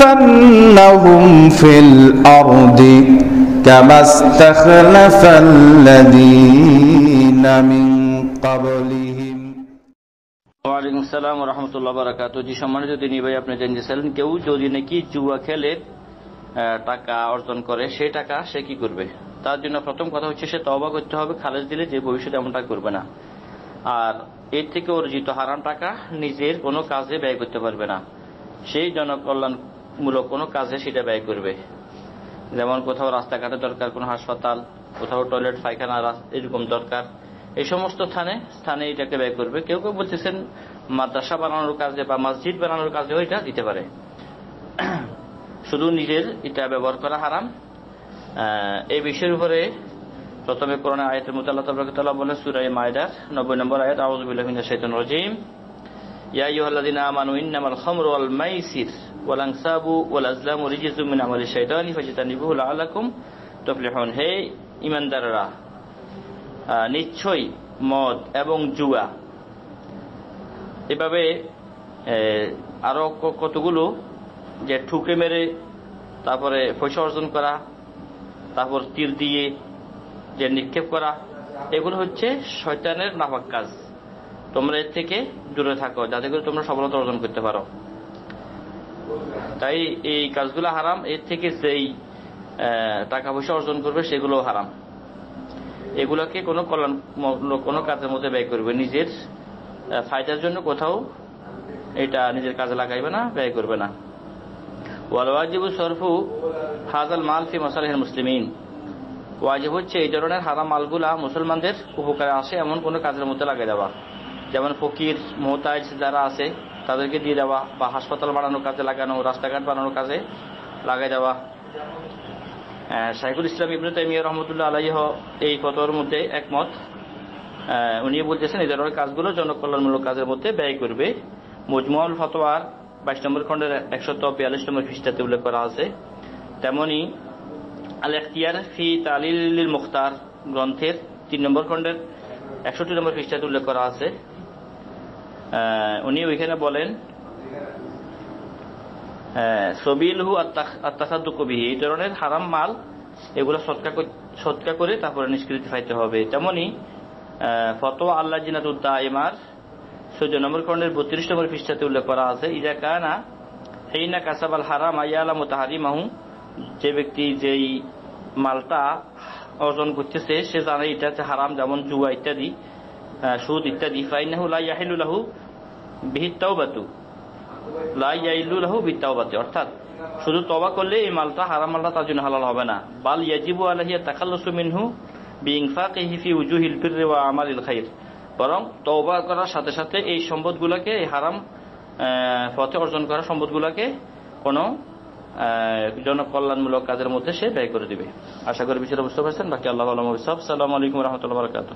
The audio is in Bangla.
ليستخلفنهم في الأرض كما استخلف الذين من قبلهم ওয়ালাইকুম আসসালাম রহমতুল্লাহ বারাকাত জি সম্মানিত দিনী ভাই আপনি জেনেছিলেন কেউ যদি নাকি জুয়া খেলে আহ, টাকা অর্জন করে সেই টাকা সে কি করবে তার জন্য প্রথম কথা হচ্ছে সে তবা করতে হবে খালেজ দিলে যে ভবিষ্যতে এমনটা করবে না আর এর থেকে অর্জিত হারাম টাকা নিজের কোনো কাজে ব্যয় করতে পারবে না সেই জনকল্যাণমূলক কোনো কাজে সেটা ব্যয় করবে। যেমন কোথাও রাস্তাঘাটে দরকার কোনো হাসপাতাল, কোথাও টয়লেট, পায়খানা এরকম দরকার। এই সমস্ত স্থানে স্থানে এটাকে ব্যয় করবে। কেউ কেউ বলতেছেন, মাদ্রাসা বানানোর কাজে বা মসজিদ বানানোর কাজেও এটা দিতে পারে। শুধু নিজের এটা ব্যবহার করা হারাম। এই বিষয়ের উপরে প্রথমে কোরআন আয়াতের আল্লাহ তাবারাকাতুল্লাহ বলেন, সূরা মায়দার 90 নম্বর আয়াত আউযু বিল্লাহি মিনাশ শাইতানির রাজিম। তুফলিহুন। হে ঈমানদাররা আহ, নিশ্চয়ই মদ এবং জুয়া এভাবে আরও কতগুলো যে ঠুকে মেরে তারপরে পয়সা অর্জন করা তারপর তীর দিয়ে যে নিক্ষেপ করা এগুলো হচ্ছে শয়তানের নাপাক কাজ তোমরা এর থেকে দূরে থাকো, যাতে করে তোমরা সফলতা অর্জন করতে পারো। তাই এই কাজগুলো হারাম, এর থেকে যেই টাকা পয়সা অর্জন করবে সেগুলো হারাম। এগুলোকে কোনো কল্যাণ কোনো কাজের মধ্যে ব্যয় করবে, নিজের ফায়দার জন্য কোথাও এটা নিজের কাজে লাগাইবে না, ব্যয় করবে না। ওয়ালওয়াজিবু সরফু হাজাল মাল ফি মসালেহের মুসলিমিন। ওয়াজিব হচ্ছে এই ধরনের হারাম মালগুলা মুসলমানদের উপকারে আসে, এমন কোনো কাজের মধ্যে লাগিয়ে দেওয়া। যেমন ফকির মোহতাজ যারা আছে, তাদেরকে দিয়ে দেওয়া বা হাসপাতাল বানানোর কাজে লাগানো, রাস্তাঘাট বানানোর কাজে লাগাই দেওয়া। শাইখুল ইসলাম ইবনু তাইমিয়া রহমতুল্লাহ আলাইহ এই ফতোয়ার মধ্যে একমত। উনি বলতেছেন, এই ধরনের কাজগুলো জনকল্যাণমূলক কাজের মধ্যে ব্যয় করবে। মজমুয়াল ফতোয়ার বাইশ নম্বর খণ্ডের একশত বিয়াল্লিশ নম্বর খ্রিস্টাতে উল্লেখ করা আছে। তেমনি আল এখতিয়ার ফি তালিল মুখতার গ্রন্থের তিন নম্বর খণ্ডের একষট্টি নম্বর খ্রিস্টাতে উল্লেখ করা আছে। উনি ওইখানে বলেন সবিলহু আত্মাসাদ্দু কবিহি এই ধরনের হারাম মাল, এগুলো সৎকা কর- তারপরে নিষ্কৃতি পাইতে হবে। তেমনি ফতোয়া আল্লাহ জিনাতুদ্দা ইমার চোদ্দ নম্বর খণ্ডের বত্রিশ নম্বর পৃষ্ঠাতে উল্লেখ করা আছে, ইজা কানা হেইনা কাসাবাল হারাম আয়ালা মোতাহারি মাহু যে ব্যক্তি যেই মালটা অর্জন করতেছে, সে জানে এটা হচ্ছে হারাম, যেমন জুয়া ইত্যাদি। সুদ ইত্যাদি, ফাইনাহু লা ইয়াহিলু লাহু বিহিত তাওবাতু। লা ইয়াইলু লাহু বিতাওবাতি অর্থাৎ, শুধু তবা করলে এই মালটা হারাম মালটা তার জন্য হালাল হবে না। বাল ইয়াজিবু আলাইহি তাখাল্লুসু মিনহু বিইনফাকিহি ফি উজুহিল বিররি ওয়া আমালিল খাইর। বরং তওবা করার সাথে সাথে এই সম্পদগুলোকে, এই হারাম পথে অর্জন করা সম্পদগুলোকে কোনো জনকল্যাণমূলক কাজের মধ্যে সে ব্যয় করে দিবে। আশা করি বিষয়টা বুঝতে পারছেন। বাকি আল্লাহ আলম সালাম আলাইকুম রহমতুল্লাহ বারকাত